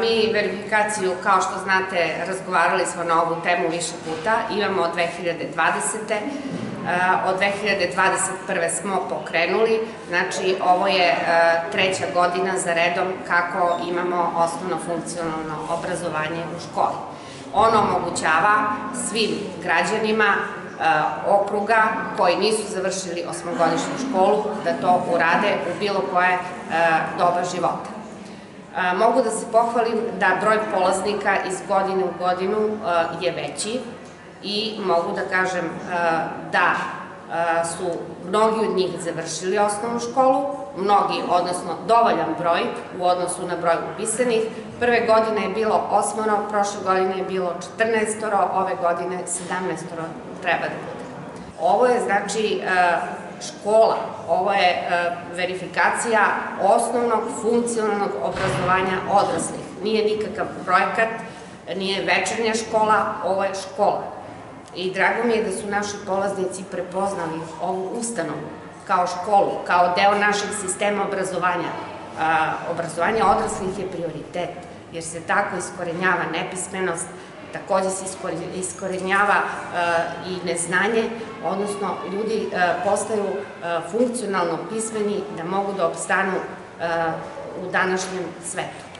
Mi verifikaciju, kao što znate, razgovarali smo na ovu temu više puta, imamo od 2020. Od 2021. smo pokrenuli, znači ovo je treća godina za redom kako imamo osnovno funkcionalno obrazovanje u školi. Ono omogućava svim građanima okruga koji nisu završili osmogodišnju školu da to urade u bilo koje doba života. Mogu da se pohvalim da broj polaznika iz godine u godinu je veći i mogu da kažem da su mnogi od njih završili osnovnu školu, mnogi, odnosno dovoljan broj u odnosu na broj upisanih. Prve godine je bilo osmoro, prošle godine je bilo 14, ove godine 17 treba da bude. Ovo je znači škola, ovo je verifikacija osnovnog funkcionalnog obrazovanja odraslih. Nije nikakav projekat, nije večernja škola, ovo je škola. I drago mi je da su naši polaznici prepoznali ovu ustanovu kao školu, kao deo našeg sistema obrazovanja. Obrazovanje odraslih je prioritet, jer se tako iskorenjava nepismenost, takođe se iskorenjava i neznanje, odnosno ljudi postaju funkcionalno pismeni da mogu da obstanu u današnjem svetu.